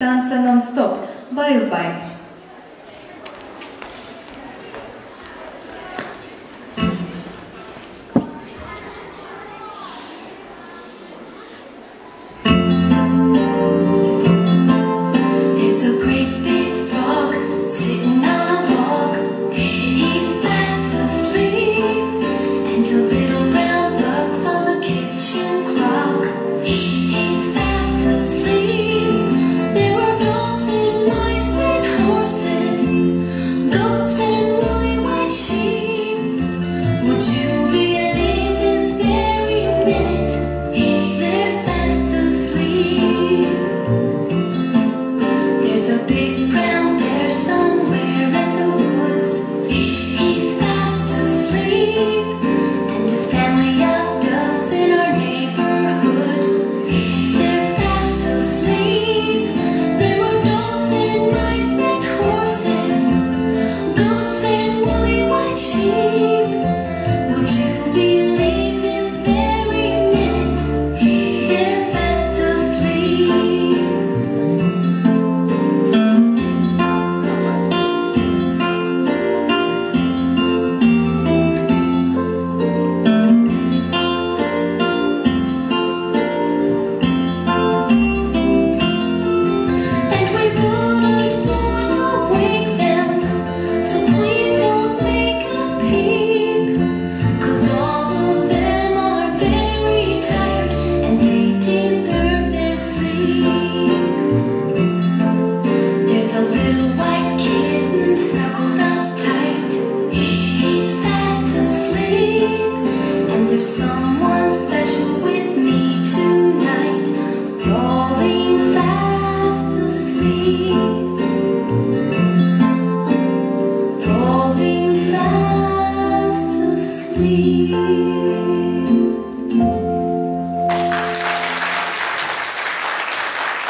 Танцы нон-стоп. Баю-бай. see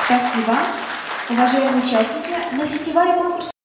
Спасибо. Уважаемые участники, на фестивале конкурса